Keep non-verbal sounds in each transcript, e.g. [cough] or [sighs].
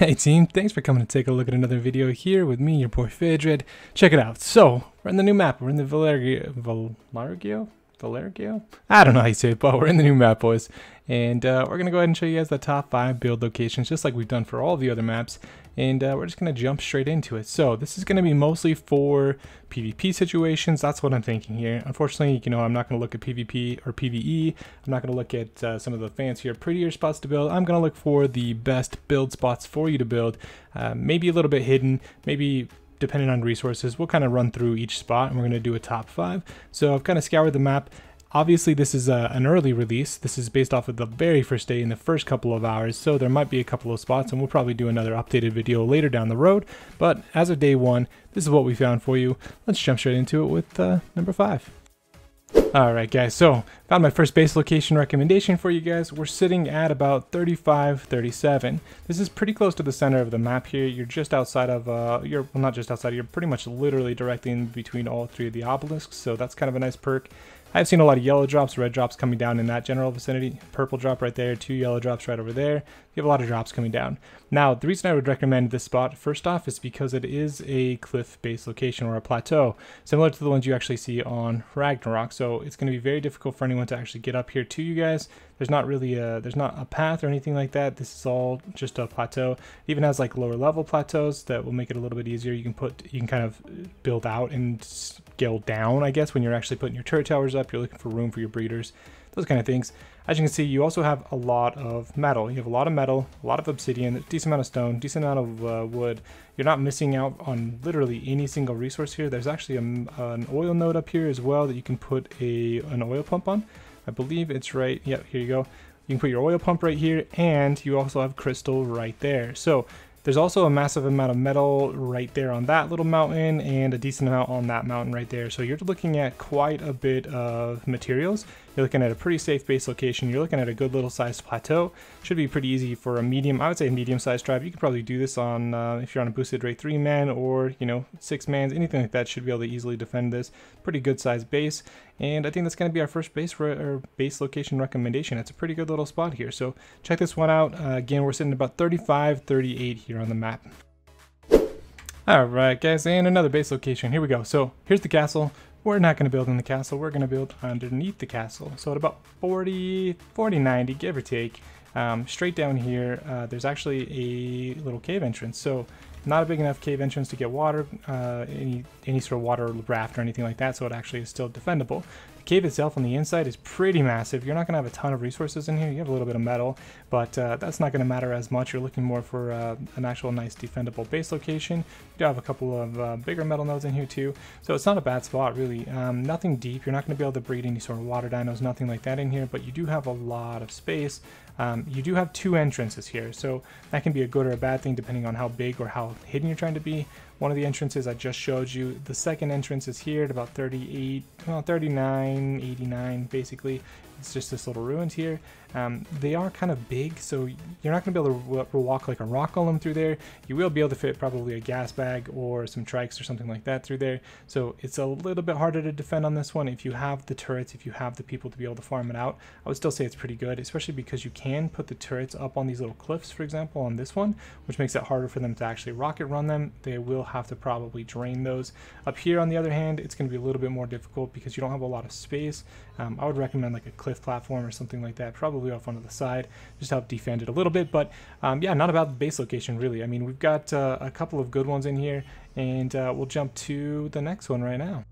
Hey team, thanks for coming to take a look at another video here with me, your boy Phaedread. Check it out. So, we're in the new map. We're in the Valergio, Valergio? Valergio? I don't know how you say it, but we're in the new map, boys. And uh, we're going to go ahead and show you guys the top five build locations, just like we've done for all the other maps and uh, we're just going to jump straight into it. So this is going to be mostly for PvP situations. That's what I'm thinking here. Unfortunately, you know, I'm not going to look at PvP or PvE. I'm not going to look at uh, some of the fancier, prettier spots to build. I'm going to look for the best build spots for you to build. Uh, maybe a little bit hidden, maybe depending on resources. We'll kind of run through each spot and we're going to do a top five. So I've kind of scoured the map Obviously, this is a, an early release. This is based off of the very first day in the first couple of hours, so there might be a couple of spots, and we'll probably do another updated video later down the road. But as of day one, this is what we found for you. Let's jump straight into it with uh, number five. Alright guys, so found my first base location recommendation for you guys. We're sitting at about 35, 37. This is pretty close to the center of the map here. You're just outside of, uh, you're, well not just outside, you're pretty much literally directly in between all three of the obelisks, so that's kind of a nice perk. I've seen a lot of yellow drops, red drops coming down in that general vicinity. Purple drop right there, two yellow drops right over there. You have a lot of drops coming down. Now, the reason I would recommend this spot, first off, is because it is a cliff-based location or a plateau, similar to the ones you actually see on Ragnarok. So it's going to be very difficult for anyone to actually get up here to you guys. There's not really a, there's not a path or anything like that. This is all just a plateau. It even has like lower level plateaus that will make it a little bit easier. You can put, you can kind of build out and scale down, I guess, when you're actually putting your turret towers up. You're looking for room for your breeders, those kind of things. As you can see, you also have a lot of metal. You have a lot of metal, a lot of obsidian, decent amount of stone, decent amount of uh, wood. You're not missing out on literally any single resource here. There's actually a, an oil node up here as well that you can put a an oil pump on. I believe it's right. Yep, here you go. You can put your oil pump right here, and you also have crystal right there. So there's also a massive amount of metal right there on that little mountain and a decent amount on that mountain right there. So you're looking at quite a bit of materials. You're looking at a pretty safe base location. You're looking at a good little sized plateau. Should be pretty easy for a medium, I would say medium sized tribe. You could probably do this on, uh, if you're on a boosted rate 3 man or, you know, 6 mans, anything like that should be able to easily defend this. Pretty good sized base. And I think that's going to be our first base for or base location recommendation. It's a pretty good little spot here. So check this one out. Uh, again, we're sitting about 35, 38 here on the map. Alright guys, and another base location. Here we go. So here's the castle. We're not going to build in the castle. We're going to build underneath the castle. So at about 40, 40, 90, give or take, um, straight down here, uh, there's actually a little cave entrance. So not a big enough cave entrance to get water, uh, any, any sort of water raft or anything like that, so it actually is still defendable. Cave itself on the inside is pretty massive. You're not going to have a ton of resources in here. You have a little bit of metal, but uh, that's not going to matter as much. You're looking more for uh, an actual nice defendable base location. You do have a couple of uh, bigger metal nodes in here too, so it's not a bad spot really. Um, nothing deep. You're not going to be able to breed any sort of water dinos, nothing like that in here, but you do have a lot of space. Um, you do have two entrances here, so that can be a good or a bad thing depending on how big or how hidden you're trying to be. One of the entrances I just showed you. The second entrance is here at about 38, well, 39, 89 basically. It's just this little ruins here. Um, they are kind of big, so you're not going to be able to walk like a rock golem through there. You will be able to fit probably a gas bag or some trikes or something like that through there. So it's a little bit harder to defend on this one. If you have the turrets, if you have the people to be able to farm it out, I would still say it's pretty good, especially because you can put the turrets up on these little cliffs, for example, on this one, which makes it harder for them to actually rocket run them. They will have to probably drain those. Up here, on the other hand, it's going to be a little bit more difficult because you don't have a lot of space. Um, I would recommend like a cliff platform or something like that, probably off onto the side, just help defend it a little bit. But um, yeah, not about the base location really. I mean, we've got uh, a couple of good ones in here, and uh, we'll jump to the next one right now.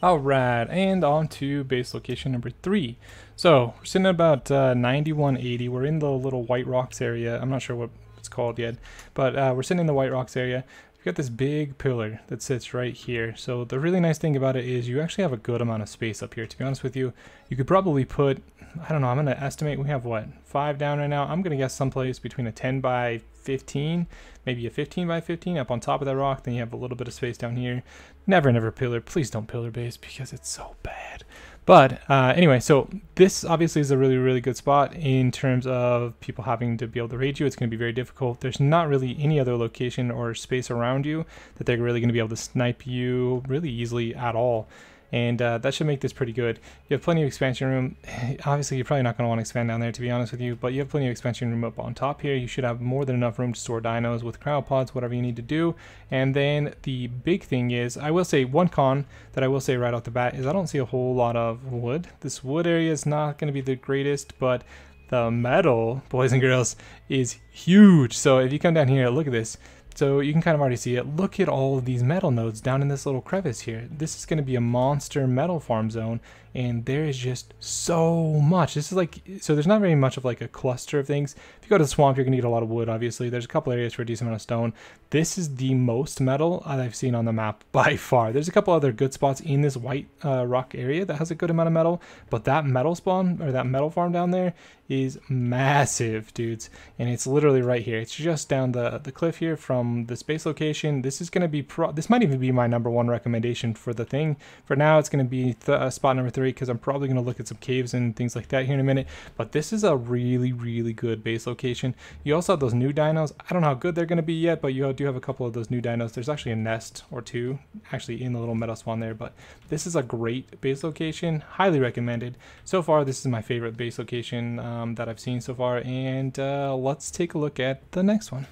Alright, and on to base location number three. So, we're sitting at about uh, 9180. We're in the little White Rocks area. I'm not sure what it's called yet, but uh, we're sitting in the White Rocks area. We've got this big pillar that sits right here. So the really nice thing about it is you actually have a good amount of space up here. To be honest with you, you could probably put, I don't know, I'm going to estimate we have what, five down right now. I'm going to guess someplace between a 10 by 15, maybe a 15 by 15 up on top of that rock. Then you have a little bit of space down here. Never, never pillar. Please don't pillar base because it's so bad. But uh, anyway, so this obviously is a really, really good spot in terms of people having to be able to raid you. It's going to be very difficult. There's not really any other location or space around you that they're really going to be able to snipe you really easily at all. And uh, that should make this pretty good. You have plenty of expansion room. [sighs] Obviously, you're probably not going to want to expand down there, to be honest with you, but you have plenty of expansion room up on top here. You should have more than enough room to store dinos with cryopods, whatever you need to do. And then the big thing is, I will say one con that I will say right off the bat is I don't see a whole lot of wood. This wood area is not going to be the greatest, but the metal, [laughs] boys and girls, is huge. So if you come down here, look at this. So you can kind of already see it. Look at all of these metal nodes down in this little crevice here. This is going to be a monster metal farm zone and there is just so much. This is like, so there's not very much of like a cluster of things. If you go to the swamp, you're gonna get a lot of wood, obviously. There's a couple areas for a decent amount of stone. This is the most metal I've seen on the map [laughs] by far. There's a couple other good spots in this white uh, rock area that has a good amount of metal, but that metal spawn, or that metal farm down there, is massive, dudes. And it's literally right here. It's just down the, the cliff here from the space location. This is gonna be, pro this might even be my number one recommendation for the thing. For now, it's gonna be uh, spot number three because I'm probably going to look at some caves and things like that here in a minute. But this is a really, really good base location. You also have those new dinos. I don't know how good they're going to be yet, but you do have a couple of those new dinos. There's actually a nest or two actually in the little meadow spawn there. But this is a great base location. Highly recommended. So far, this is my favorite base location um, that I've seen so far. And uh, let's take a look at the next one.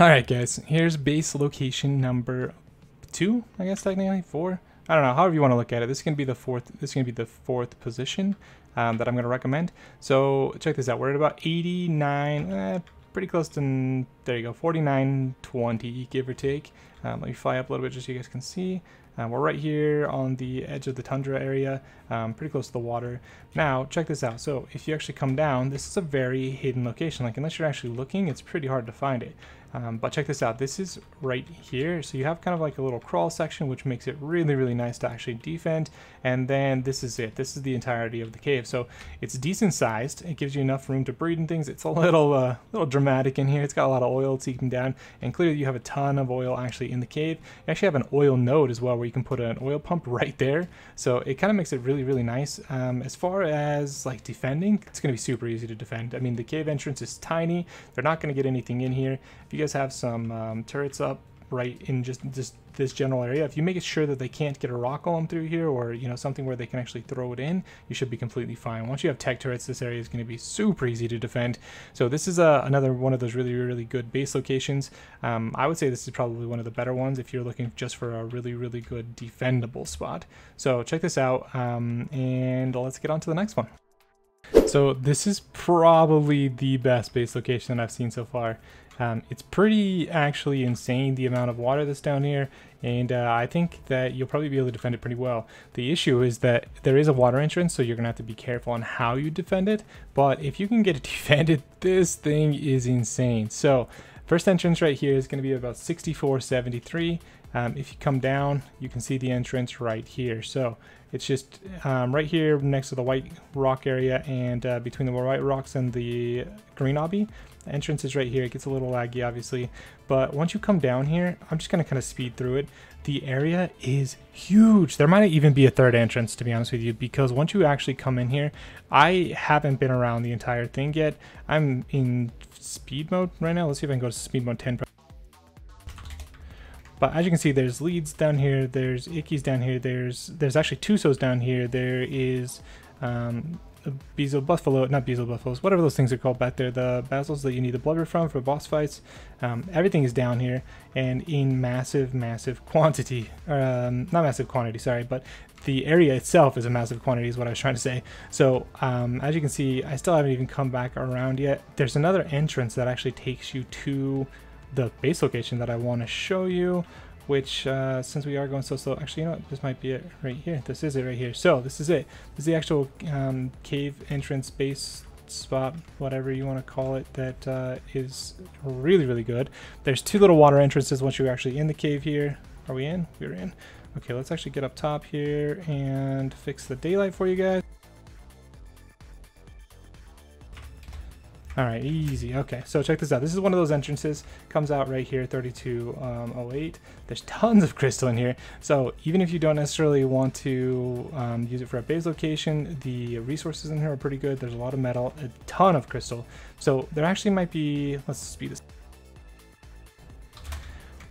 Alright guys, here's base location number two, I guess technically, four. I don't know, however you want to look at it. This is going to be the fourth, this is going to be the fourth position um, that I'm going to recommend. So check this out. We're at about 89, eh, pretty close to, there you go, 49.20, give or take. Um, let me fly up a little bit just so you guys can see. Um, we're right here on the edge of the tundra area, um, pretty close to the water. Now, check this out. So if you actually come down, this is a very hidden location. Like unless you're actually looking, it's pretty hard to find it. Um, but check this out, this is right here. So you have kind of like a little crawl section, which makes it really, really nice to actually defend. And then this is it. This is the entirety of the cave. So it's decent sized. It gives you enough room to breed and things. It's a little, uh, little dramatic in here. It's got a lot of oil seeping down. And clearly you have a ton of oil actually in the cave. You actually have an oil node as well, where you can put an oil pump [laughs] right there. So it kind of makes it really, really nice. Um, as far as like defending, it's going to be super easy to defend. I mean, the cave entrance is tiny. They're not going to get anything in here. If you guys have some um, turrets up right in just this this general area, if you make it sure that they can't get a rock golem through here or you know something where they can actually throw it in, you should be completely fine. Once you have tech turrets, this area is going to be super easy to defend. So this is uh, another one of those really really good base locations. Um, I would say this is probably one of the better ones if you're looking just for a really really good defendable spot. So check this out um, and let's get on to the next one. So this is probably the best base location that I've seen so far. Um, it's pretty actually insane the amount of water that's down here and uh, I think that you'll probably be able to defend it pretty well. The issue is that there is a water entrance so you're gonna have to be careful on how you defend it but if you can get it [laughs] defended this thing is insane. So first entrance right here is going to be about 64.73 um, if you come down, you can see the entrance right here. So it's just um, right here next to the white rock area and uh, between the white rocks and the green obby. The entrance is right here. It gets a little laggy, obviously. But once you come down here, I'm just going to kind of speed through it. The area is huge. There might even be a third entrance, to be honest with you, because once you actually come in here, I haven't been around the entire thing yet. I'm in speed mode right now. Let's see if I can go to speed mode 10. But as you can see, there's Leeds down here, there's ickies down here, there's there's actually Tusos down here, there is um, Bezo Buffalo, not Bezo Buffaloes, whatever those things are called back there, the basils that you need the blubber from for boss fights. Um, everything is down here and in massive, massive quantity. Um, not massive quantity, sorry, but the area itself is a massive quantity is what I was trying to say. So um, as you can see, I still haven't even come back around yet. There's another entrance that actually takes you to the base location that I want to show you, which uh, since we are going so slow, actually, you know what, this might be it right here. This is it right here. So this is it. This is the actual um, cave entrance base spot, whatever you want to call it, that uh, is really, really good. There's two little water entrances once you're actually in the cave here. Are we in? We're in. Okay, let's actually get up top here and fix the daylight for you guys. All right, easy. Okay, so check this out. This is one of those entrances. Comes out right here, 3208. Um, There's tons of crystal in here. So even if you don't necessarily want to um, use it for a base location, the resources in here are pretty good. There's a lot of metal, a ton of crystal. So there actually might be, let's speed this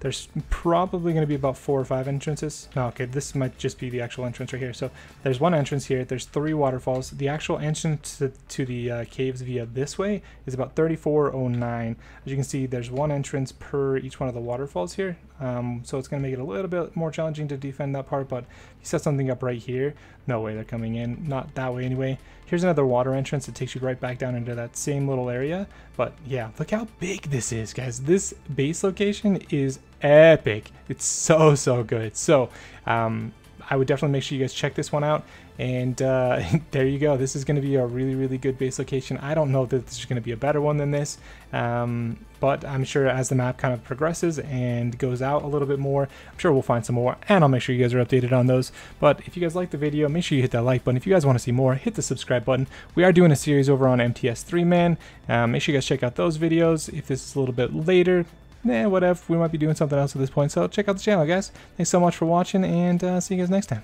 There's probably going to be about four or five entrances. No, okay, this might just be the actual entrance right here. So there's one entrance here. There's three waterfalls. The actual entrance to, to the uh, caves via this way is about 3409. As you can see, there's one entrance per each one of the waterfalls here. Um, so it's going to make it a little bit more challenging to defend that part, but you set something up right here, no way they're coming in. Not that way anyway. Here's another water entrance that takes you right back down into that same little area. But yeah, look how big this is, guys. This base location is epic. It's so, so good. So, um, I would definitely make sure you guys check this one out. And uh, [laughs] there you go. This is going to be a really, really good base location. I don't know that this is going to be a better one than this, um, but I'm sure as the map kind of progresses and goes out a little bit more, I'm sure we'll find some more, and I'll make sure you guys are updated on those. But if you guys like the video, make sure you hit that like button. If you guys want to see more, hit the subscribe button. We are doing a series over on MTS 3-Man. Um, make sure you guys check out those videos. If this is a little bit later, eh, whatever. We might be doing something else at this point. So check out the channel, guys. Thanks so much for watching, and uh, see you guys next time.